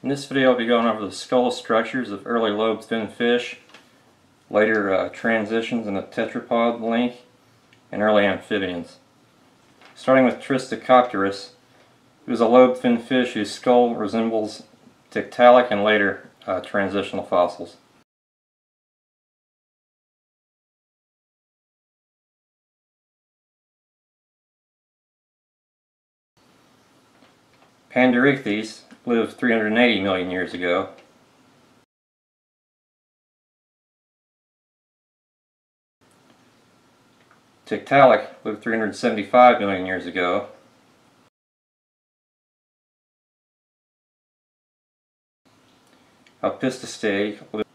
In this video I'll be going over the skull structures of early lobe fin fish, later uh, transitions in the tetrapod link, and early amphibians. Starting with Tristichopterus, it was a lobe fin fish whose skull resembles Tiktaalik and later uh, transitional fossils. Panderichthys lived 380 million years ago. Tiktaalik lived 375 million years ago. Elpistostege lived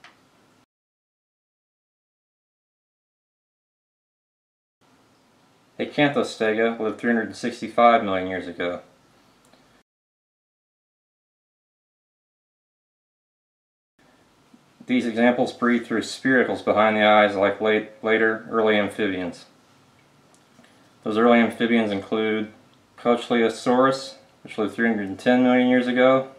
Acanthostega lived 365 million years ago. These examples breathe through spiracles behind the eyes like late, later early amphibians. Those early amphibians include Cochleosaurus, which lived 310 million years ago,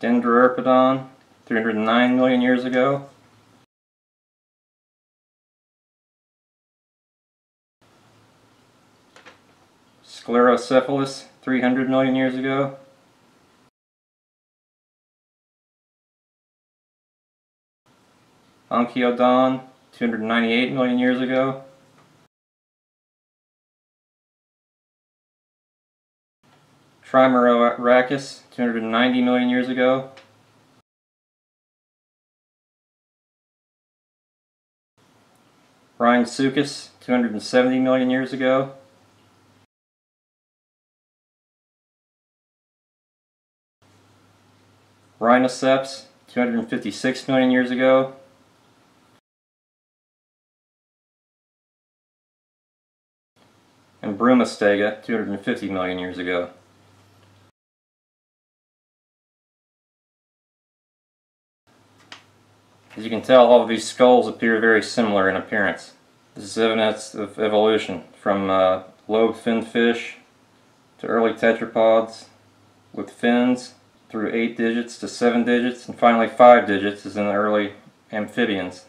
Dendrerpeton, 309 million years ago, Sclerocephalus, 300 million years ago, Onchiodon 298 million years ago. Trimerorhachis 290 million years ago. Rhinesuchus 270 million years ago. Rhinoceps 256 million years ago. And Broomistega 250 million years ago. As you can tell, all of these skulls appear very similar in appearance. This is evidence of evolution from uh, lobe fin fish to early tetrapods with fins through 8 digits to 7 digits and finally 5 digits as in the early amphibians.